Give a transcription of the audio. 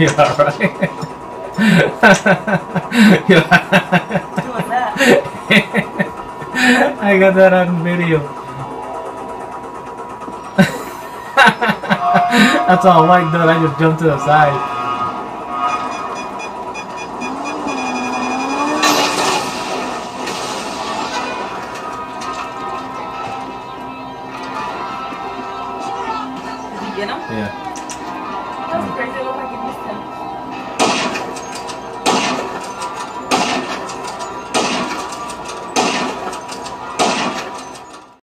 you alright? What's that? I got that on video. That's all white dude, I just jumped to the side. You him? Yeah. That's crazy. It like him.